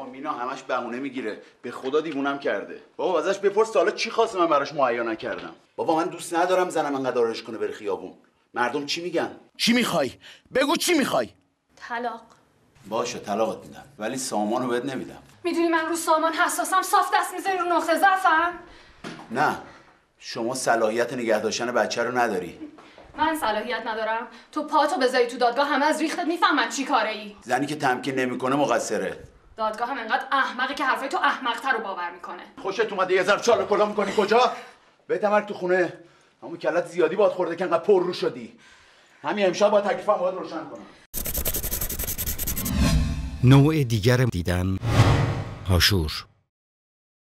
بابا مینا همش بهونه می‌گیره. به خدا دیوونم کرده. بابا ازش بپرس حالا چی خواست من براش مهیا نکردم. بابا من دوست ندارم زنم انقدر آرش کنه بره خیابون. مردم چی میگن؟ چی می‌خوای؟ بگو چی می‌خوای. طلاق. باشه طلاقت میدم. ولی سامانو بهت نمیدم. می‌دونی من رو سامان حساسم صاف دست می‌ذاری رو نقطه ضعفم؟ نه. شما صلاحیت نگه داشتن بچه رو نداری. من صلاحیت ندارم. تو پاتو بذاری تو دادگاه همه از ریختت می‌فهمن چی کاره ای زنی که تمکین نمی‌کنه مقصره. دادگاه هم انقدر احمقی که حرفای تو احمقتر رو باور می‌کنه. خوشت اومده یه ذره چاله کلا می‌کنی کجا؟ بهتمرک تو خونه. همون کلت زیادی باد خورده که انقدر پر رو شدی. همین امشب با تکلیفم باید روشن کنم. نوع دیگر دیدن هاشور